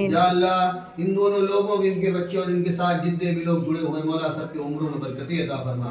या अल्लाह इन दोनों लोगों के इनके बच्चे और इनके साथ जितने भी लोग जुड़े हुए मौला सबके उम्रों में बरकती अता फरमा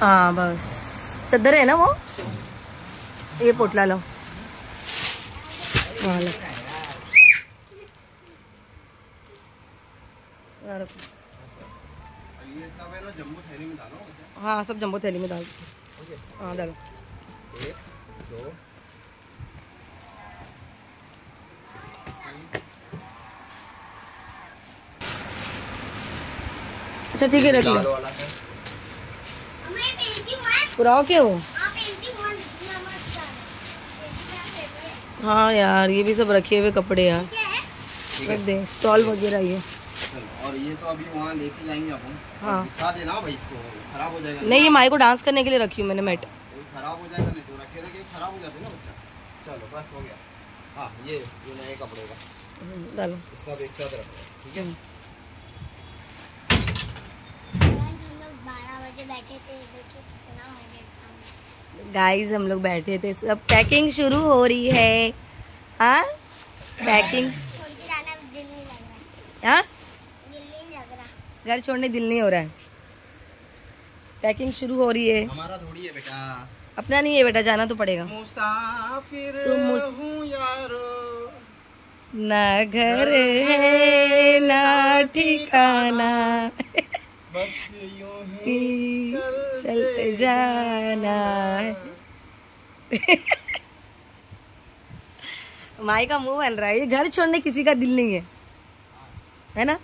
हाँ बस चद्दर है ना वो ये पोटला लो हाँ जम्बो थैली में डालो हाँ सब जम्बो थैली में डाल। दो हाँ डालो। एक दो। अच्छा ठीक है रख लो। है। पुराओ के हो? हाँ यार ये भी सब रखे हुए कपड़े यार। रख दे स्टॉल वगैरह ये। और ये तो अभी वहाँ लेके जाएँगे अपन हाँ। बिछा देना भाई इसको खराब हो जाएगा नहीं ये माई को डांस करने के लिए रखी हूँ मैंने मैट। खराब हो जाएगा नहीं तो रखे रखे खराब हो जाते ना बच्चा? चलो बस हो गया। हाँ ये ये नए कपड़े का। हम्म, डालो। सब एक साथ रखो ठीक है। गाइस हम लोग बैठे थे सब पैकिंग शुरू हो रही है। हाँ? पैकिंग हाँ? घर छोड़ने दिल नहीं हो रहा है। पैकिंग शुरू हो रही है। हमारा थोड़ी है बेटा। अपना नहीं है बेटा जाना तो पड़ेगा। मुसाफिर सो मुस- यारो। ना घर है ना ठिकाना। बस यूँ ही चलते जाना है। माई का मुँह बन रहा है। ये घर छोड़ने किसी का दिल नहीं है। है ना?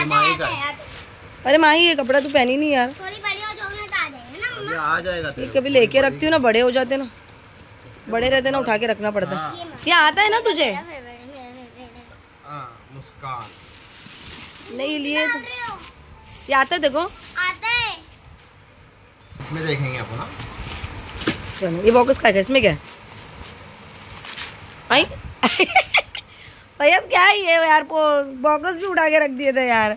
ये माई का अरे माही ये कपड़ा तू पहनी नहीं यार। थोड़ी बड़ी हो जाओगे तो आ जाएगा ना आ जाएगा ये कभी लेके रखती हूँ ना बड़े हो जाते ना। बड़े रहते ना उठा के रखना पड़ता है। ये आता है ना तुझे? हाँ मुस्कान। नहीं लिए तो ये आता है देखो। आता है। इसमें देखेंगे अपन हाँ? चलो ये बॉक्स का है इसमें क्या है? आई। भैया क्या ही है ये यार बॉक्स भी उठा के रख दिए थे यार।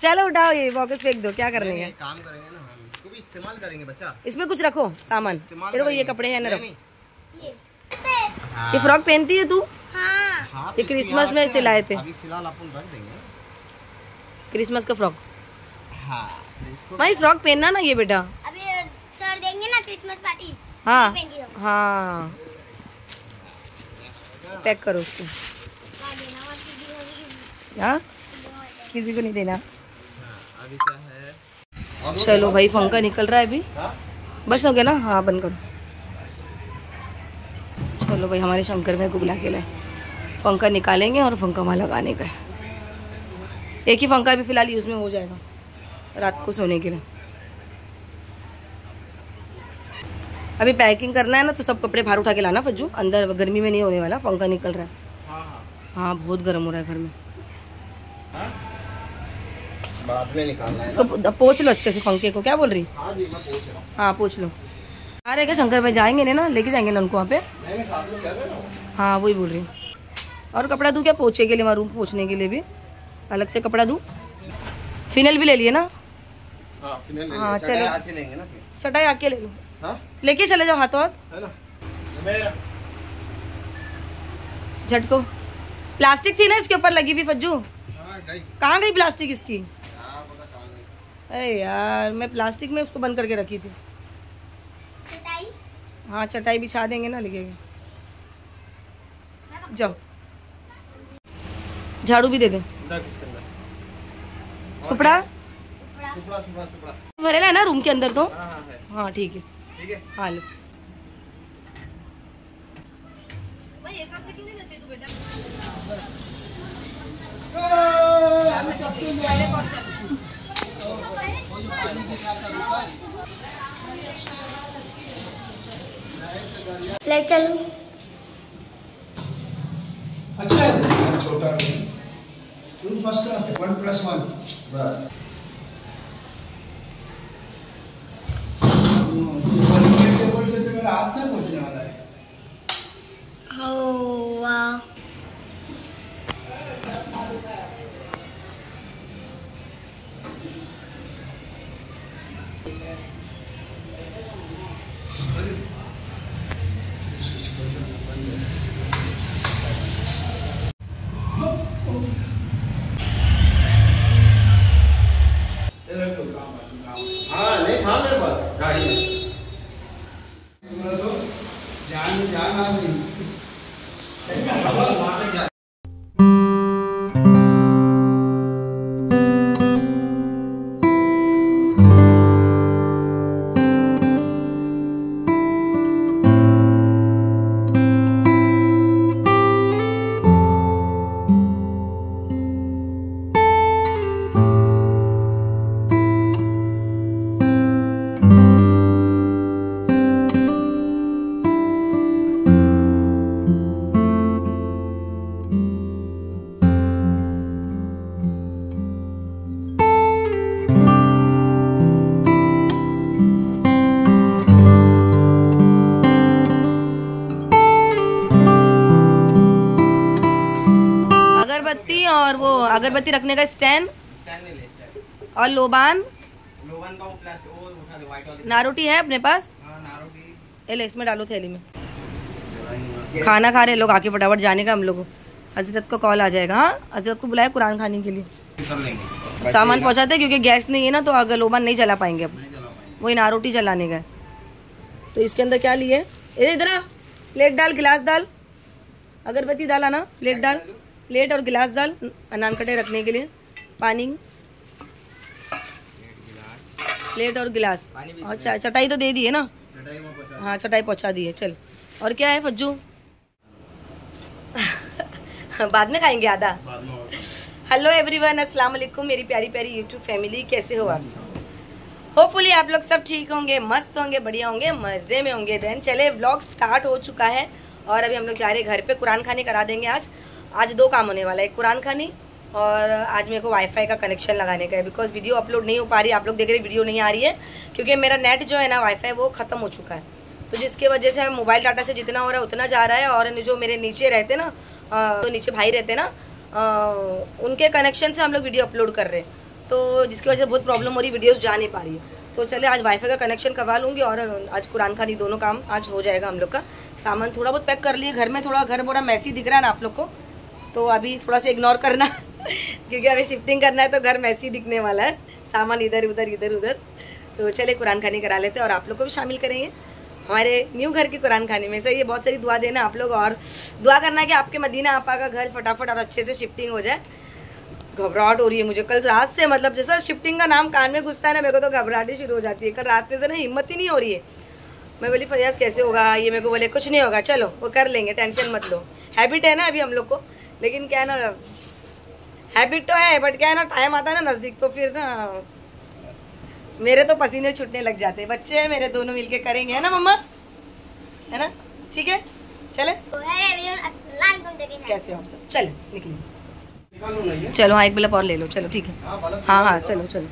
चलो उठाओ ये बॉक्स फेंक दो क्या कर रही है? काम करेंगे ना हम इसको भी इस्तेमाल करेंगे बच्चा। इसमें कुछ रखो सामान। को ये कपड़े हैं ना रखो। ये हाँ, फ्रॉक पहनती है तू? हाँ। हाँ, ये तो क्रिसमस में। सिलाए थे। फ़िलहाल अपन रख देंगे। क्रिसमस का फ्रॉक। हाँ तो भाई फ्रॉक पहनना ना ये बेटा। अभी सर देंगे ना क्रिसमस पार्टी? हाँ। हाँ। पैक करो उसको। हाँ, किसी को भी नहीं देना। चलो भाई पंखा निकल रहा है अभी? बस हो गया ना? हाँ बंद करो। चलो भाई हमारे शंकर में गुबला के लाए। पंखा निकालेंगे और पंखा वहाँ लगाने का है। एक ही पंखा अभी फ़िलहाल यूज़ में हो जाएगा रात को सोने के लिए। अभी पैकिंग करना है ना तो सब कपड़े बाहर उठा के लाना फज्जू। अंदर गर्मी में नहीं होने वाला पंखा निकल रहा है। हाँ हाँ। हाँ बहुत गर्म हो रहा है घर में। बाद में निकालना है इसको पोछ लो अच्छे से पंखे को क्या बोल रही? हाँ पूछ हाँ। पूछ लो। आ रहे क्या शंकर भाई जाएँगे ना? लेके जाएँगे ना उनको वहाँ पे? हो हाँ वही बोल रही और कपड़ा दूँ क्या पोछे के लिए वहाँ रूम पोछने के लिए भी? अलग से कपड़ा दूँ? फिनल भी ले लिए ना? हाँ हाँ, चलो। चटाई आके ले लो। हाँ लेके चले जाओ हाथों हाथ। है झटको। प्लास्टिक थी ना इसके ऊपर लगी हुई फज्जू? हाँ कहाँ गई प्लास्टिक इसकी? हाँ पता कहाँ गई। अरे यार मैं प्लास्टिक में उसको बंद करके रखी थी। चटाई? हाँ चटाई बिछा देंगे ना लगेगा जाओ। झाड़ू भी दे दे। सुपड़ा? सुपड़ा सुपड़ा सुपड़ा। भरेला है ना रूम के अंदर तो? हाँ हाँ है। हाँ ठीक है। ठीक है? हाँ लो। ले चलो। अच्छा है छोटा रूम रूम फ़र्स्ट क्लास है वन प्लस वन बस। से अगरबत्ती और वो अगरबत्ती रखने का स्टैंड? और लोबान? नारोटी है अपने पास? हाँ ले इसमें डालो थैली में। खाना खा रहे लोग आके फटाफट जाने का हम लोग हज़रत को कॉल आ जाएगा हाँ? हज़रत को बुलाया कुरान खाने के लिए। सामान पहुँचाते क्योंकि गैस नहीं है ना तो अगर लोबान नहीं जला पाएँगे अब। नहीं चला पाएँगे। वही नारोटी जलाने का तो इसके अंदर क्या लिए? इधर प्लेट डाल गिलास डाल। अगरबत्ती डाला ना प्लेट डाल। प्लेट और गिलास डाल नान कटे रखने के लिए। पानी। प्लेट और गिलास। और चटाई तो दे दी है ना? चटाई हाँ चटाई पहुँचा दी है चल। और क्या है फज्जू? बाद में खाएँगे आधा। हेलो एवरीवन अस्सलाम वालेकुम मेरी प्यारी प्यारी यूट्यूब फैमिली कैसे हो आप सब? होपफुली आप लोग सब ठीक होंगे मस्त होंगे बढ़िया होंगे मज़े में होंगे। देन चले व्लॉग स्टार्ट हो चुका है और अभी हम लोग जा रहे हैं घर पे। कुरान खाने करा देंगे आज। आज दो काम होने वाला है, एक कुरान खानी और आज मेरे को वाईफाई का कनेक्शन लगाने का है बिकॉज़ वीडियो अपलोड नहीं हो पा रही आप लोग देख रहे वीडियो नहीं आ रही है, क्योंकि मेरा नेट जो है ना वाईफाई वो ख़त्म हो चुका है। तो जिसके वजह से मोबाइल डाटा से जितना हो रहा है, उतना जा रहा है और जो मेरे नीचे रहते ना तो नीचे भाई रहते ना उनके कनेक्शन से हम लोग वीडियो अपलोड कर रहे हैं। तो जिसकी वजह से बहुत प्रॉब्लम हो रही वीडियोस जा नहीं पा रही है। तो चले, आज वाईफाई का कनेक्शन करवा लूँगी और आज कुरान खानी दोनों काम आज हो जाएगा हम लोग का। सामान थोड़ा बहुत पैक कर लिए, घर में थोड़ा घर बड़ा मैसी दिख रहा है ना आप लोग को। तो अभी थोड़ा सा इग्नोर करना, क्योंकि अभी शिफ्टिंग करना है तो घर मैसी दिखने वाला है। सामान इधर, उधर इधर, उधर। तो चले कुरान खानी करा लेते हैं और आप लोग को भी शामिल करेंगे। हमारे न्यू घर की कुरान खानी में सही है बहुत सारी दुआ देना आप लोग और दुआ करना कि आपके मदीना, आपा का घर फटाफट और अच्छे से शिफ्टिंग हो जाए। घबराहट हो रही है मुझे। कल रात से मतलब जैसा शिफ्टिंग का नाम कान में घुसता है ना, मेरे को तो घबराहट ही शुरू हो जाती है। कल रात में से ना हिम्मत ही नहीं हो रही है। मैं बोली फरियाज कैसे होगा? ये मेरे को बोले, कुछ नहीं होगा, चलो, वो कर लेंगे, टेंशन मत लो। हैबिट है ना अभी हम लोग को। लेकिन क्या है ना हैबिट तो है बट क्या है ना टाइम आता है ना नज़दीक तो फिर ना मेरे तो पसीने छूटने लग जाते हैं। बच्चे हैं मेरे दोनों मिलके करेंगे है ना मम्मा? है ना? ठीक है? चले? तो है एवरीवन अस्सलाम वालेकुम देखिए कैसे हो आप सब? चले निकलिए। निकाल लो नहीं चलो हाँ एक बल्ब और ले लो। चलो ठीक है। हाँ हाँ हाँ चलो चलो।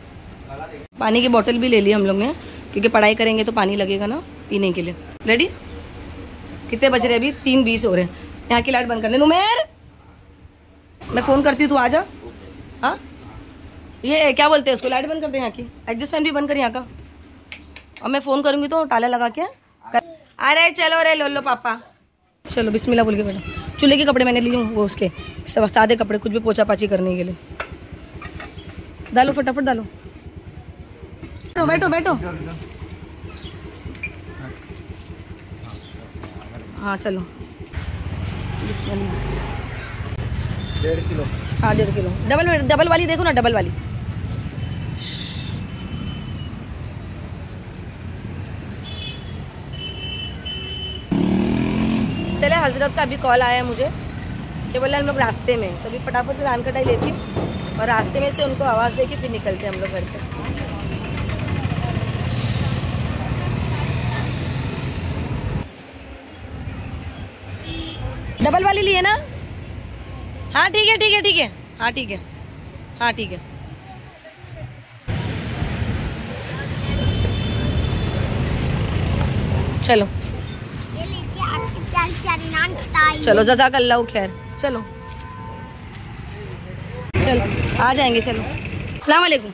पानी की बोतल भी ले ली हम लोग ने क्योंकि पढ़ाई करेंगे तो पानी लगेगा ना पीने के लिए। रेडी कितने बज रहे अभी? तीन बीस हो रहे हैं। यहाँ की लाइट बंद कर दे नुमेर! मैं फ़ोन करती हूँ, तू आ जा। हाँ? ये, क्या बोलते हैं उसको? लाइट बंद कर दे यहाँ की। एडजस्ट फ़ैन भी बंद कर यहाँ का। और मैं फ़ोन करूँगी तो ताला लगा के. अरे चलो रे, लो लो, पापा। चलो, बिस्मिल्लाह बोल के बैठो। चूल्हे के कपड़े मैंने लिए वो उसके। सब सादे कपड़े, कुछ भी पोछा पाची करने के लिए। डालो, फटाफट डालो। बैठो बैठो बैठो। हाँ चलो। बिस्मिल्लाह। डेढ़ किलो। हाँ डेढ़ किलो। डबल डबल वाली देखो ना, डबल वाली। चले, हज़रत का अभी कॉल आया है मुझे। कि बोले हम लोग रास्ते में। तो अभी फटाफट से धान कटाई लेती हूँ और रास्ते में से उनको आवाज़ दे के फिर निकलते हम लोग घर से। डबल वाली लिए ना? हाँ ठीक है ठीक है ठीक है। हाँ ठीक है। हाँ ठीक है। चलो। चलो जजाक अल्लाह खैर। चलो। चलो आ जाएँगे चलो। अस्सलाम वालेकुम।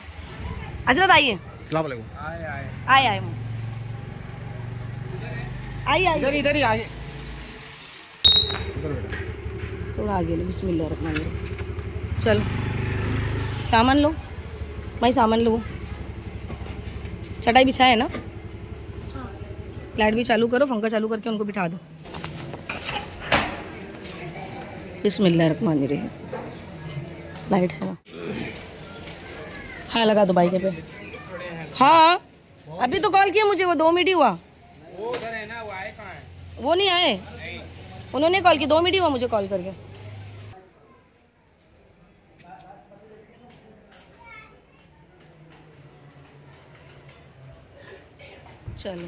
हज़रत आइए। अस्सलाम वालेकुम। आए आए। आए आए। इधर इधर ही आइए। थोड़ा आगे लो बिस्मिल्लाह रहीम। चलो सामान लो। भाई सामान लो। चटाई बिछा है ना? लाइट भी चालू करो पंखा चालू करके उनको बिठा दो। बिस्मिल्लाह रहमान रहीम। लाइट है ना? हाँ लगा दो बाइक पे। हाँ अभी तो कॉल किया मुझे वो दो मिनट ही हुआ। वो उधर है ना वो आए कहाँ है? वो नहीं आए? उन्होंने कॉल किया दो मिनट ही हुआ मुझे कॉल करके। चलो।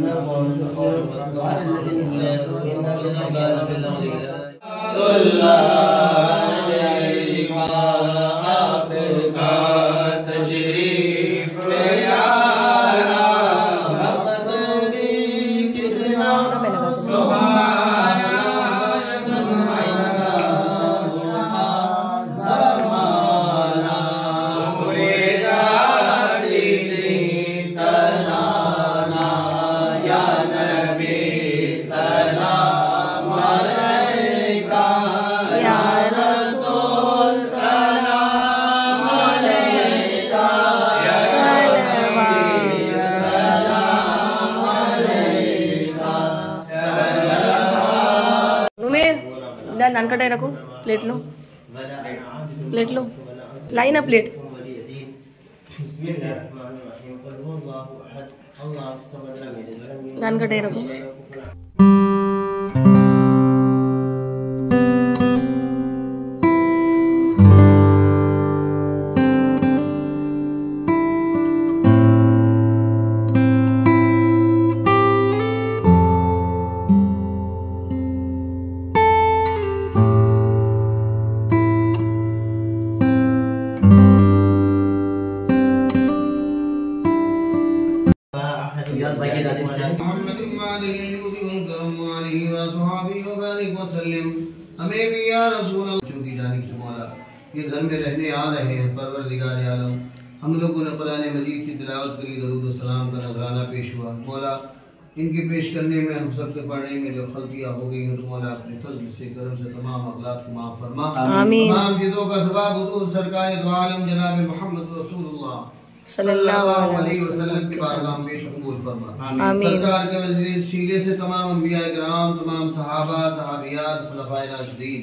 Lord, Lord, Lord, Lord, plate लो. प्लेट लो. लाई ना प्लेट नान का रखो कुरान मजीद की तिलावत करी दरूद और सलाम का नजराना पेश हुआ। मौला इनके पेश करने में हम सबके पढ़ने में जो गलतियाँ हो गई हैं तो मौला अपने फजल से करम से तमाम अखलाक को माफ़ फरमा। तमाम चीज़ों का सवाब हुजूर सरकार दो आलम जनाब मोहम्मद रसूलुल्लाह सल्लल्लाहु अलैहि अलैहि वसल्लम की बारगाह में पेश फरमा। सरकार के वज़ीर सीले से तमाम अंबिया कराम तमाम सहाबा सहाबियात खुलफाए राशिदीन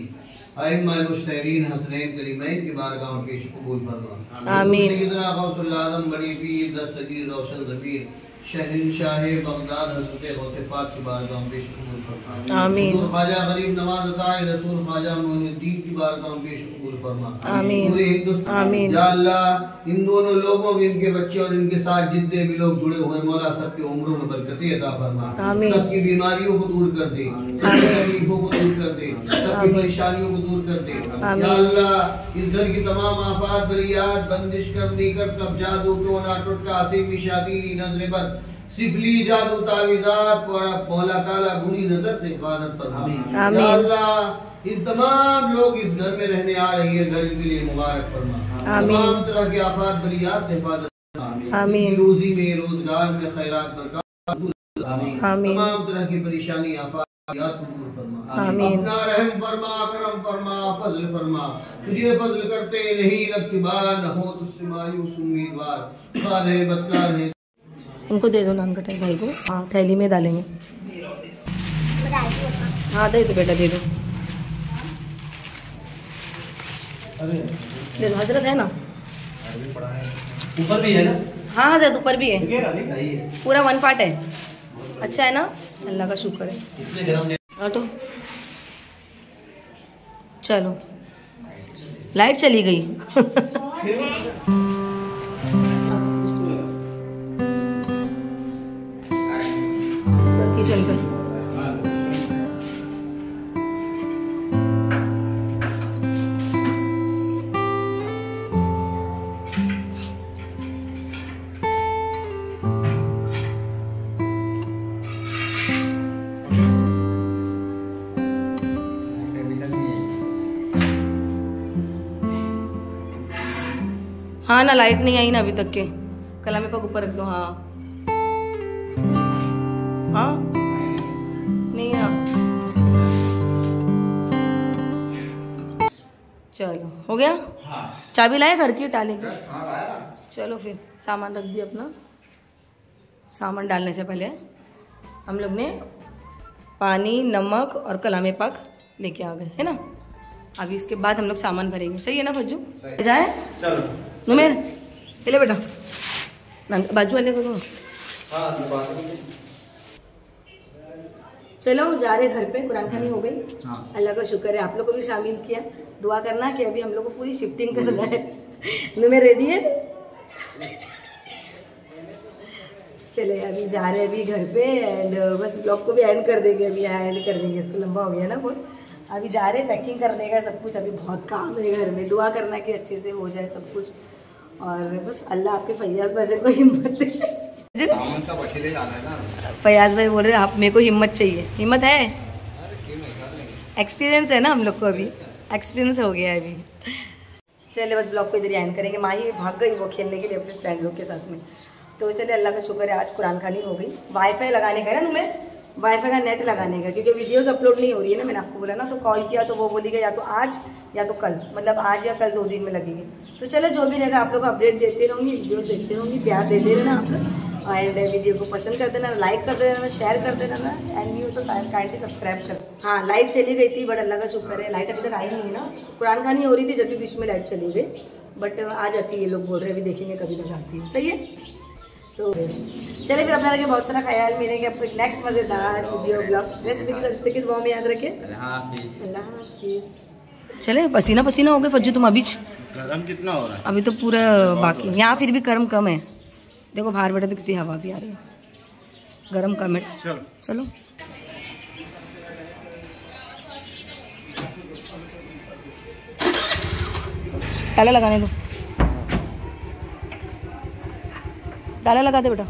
मुश्तरीन हसनैन करीमैन की बारगाह पेश कबूल फरमा आमीन। सैयदना गौसुल आज़म बड़ी पीर दस्तगीर रोशन जमीर शहनशाह बगदाद हज़रत की बारगाह में पेश कबूल फरमा आमीन। ख्वाजा गरीब नवाज़ अताए रसूल ख्वाजा मोइनुद्दीन की बारगाह में पेश कबूल फरमा आमीन। पूरे हिंदुस्तान। या अल्लाह इन दोनों लोगों भी इनके बच्चे और इनके साथ जितने भी लोग जुड़े हुए मौला सबके उम्रों में बरकतें अता फरमा आमीन। सबकी बीमारियों को दूर कर दे सबकी तकलीफों को दूर कर दे सबकी परेशानियों को दूर कर दे इस घर की तमाम आफात बरियात बंदिश कर निकर कब्जा दो टोना टुटका आसिमी शादी नज़र बद। सिफली जादू तावीजात मौला ताला बुरी नज़र से हिफाजत फरमा। अल्लाह इन तमाम लोग इस घर में रहने आ रही है घर के लिए मुबारक फरमा। तमाम तरह के आफात बरियात से हिफाजत रोजी में रोज़गार में खैरात बरकत तमाम तरह की परेशानी आफात याद को दूर फरमा आमीन। अपना रहम फरमा करम फरमा फजल फरमा। तुझे फजल करते नहीं रक्तबार न हो तुझसे मायूस उम्मीदवार। खार है बदकार उनको दे दो नान कटाई भाई को। हाँ थैली में डालेंगे। हाँ दे दो बेटा दे दो। दे दो हज़रत है ना। ऊपर भी है ना? हाँ हज़रत ऊपर भी है। पूरा वन पार्ट है। अच्छा है ना? अल्लाह का शुक्र है। तो ऑटो। चलो। लाइट चली गई। हाँ ना लाइट नहीं आई ना अभी तक के। कला में पग ऊपर रख दो हाँ। हाँ? नहीं है चलो हो गया? हाँ। चाबी लाए घर की टाले की? चलो फिर सामान रख दिया अपना। सामान डालने से पहले हम लोग ने पानी नमक और कलामे पाक लेके आ गए है ना? अभी इसके बाद हम लोग सामान भरेंगे। सही है ना भज्जू जाए चलो। नुमेर चले बेटा। बाजू वाले को दो चलो जा रहे घर पे कुरान खानी हो गई। अल्लाह का शुक्र है आप लोग को भी शामिल किया। दुआ करना कि अभी हम लोग को पूरी शिफ्टिंग करना है। नुमेर रेडी है? चले अभी जा रहे हैं अभी घर पे एंड बस ब्लॉग को भी एंड कर देंगे अभी एंड कर देंगे इसको लंबा हो गया ना बहुत अभी जा रहे पैकिंग करने का सब कुछ अभी बहुत काम है घर में। दुआ करना कि अच्छे से हो जाए सब कुछ। और बस अल्लाह आपके फैयाज भाई को हिम्मत दे। फयाज भाई बोल रहे हैं आप मेरे को हिम्मत चाहिए। हिम्मत है? एक्सपीरियंस है ना हम लोग को अभी। एक्सपीरियंस हो गया है अभी। चलिए बस ब्लॉग को इधर एंड करेंगे। माही भाग गई वो खेलने के लिए अपने फ्रेंड लोग के साथ में। तो चलिए अल्लाह का शुक्र है आज कुरान खानी हो गई। वाईफाई लगाने का ना तुम्हें? वाईफाई का नेट लगाने का, क्योंकि वीडियोस अपलोड नहीं हो रही है ना, मैंने आपको बोला ना तो कॉल किया तो वो बोली या तो आज या तो कल मतलब आज या कल दो दिन में लगेगी। तो चलो, जो भी रहेगा, आप लोग अपडेट देते रहूँगी वीडियोस देखते रहूँगी, प्यार देते रहना आप लोग। एंड वीडियो को पसंद कर देना लाइक कर देना शेयर कर देना एंड न्यू तो काइंडली सब्सक्राइब कर। हाँ लाइट चली गई थी बट अल्लाह का शुक्र है लाइट अभी तक आई नहीं है ना। कुरान खानी हो रही थी, जब भी बीच में लाइट चली गई बट आ जाती है ये लोग बोल रहे अभी देखेंगे, कभी तक आती है। सही है? तो चलिए फिर अपना रखे बहुत सारा ख्याल मिलेंगे। आपको एक नेक्स्ट मज़ेदार वीडियो ब्लॉग रेसिपी के साथ तक दुआ में याद रखें। अल्लाह हाफिज़। चले पसीना पसीना हो गए फज्जू तुम अभी च- गरम कितना हो रहा है? अभी तो पूरा बाकी यहाँ फिर भी गर्म कम है। देखो बाहर बैठे तो कितनी हवा भी आ रही है। गर्म कम है। चलो। चलो। ताला लगाने दो। ताला लगा दे बेटा।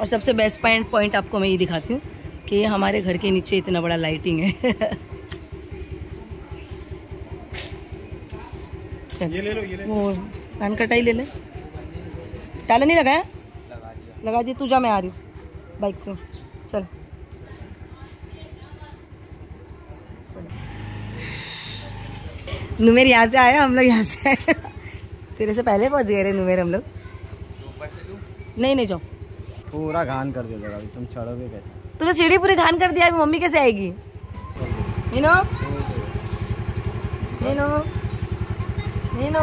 और सबसे बेस्ट पॉइंट पॉइंट आपको मैं ये दिखाती हूँ कि ये हमारे घर के नीचे इतना बड़ा लाइटिंग है। चल ये ले लो ये ले वो कान कटाई ले ले। ताला नहीं लगाया? लगा दिया। तू जा मैं आ रही हूँ बाइक से। चल। नुमेर यहाँ से आया हम लोग यहाँ से आए। तेरे से पहले पहुँच गए रे नुमेर हम लोग। नहीं नहीं जाओ। पूरा घान कर दिया जरा तुम चढ़ोगे कैसे? तुझे सीढ़ी पूरी घान कर दिया अभी मम्मी कैसे आएगी? नीनो? नीनो? नीनो?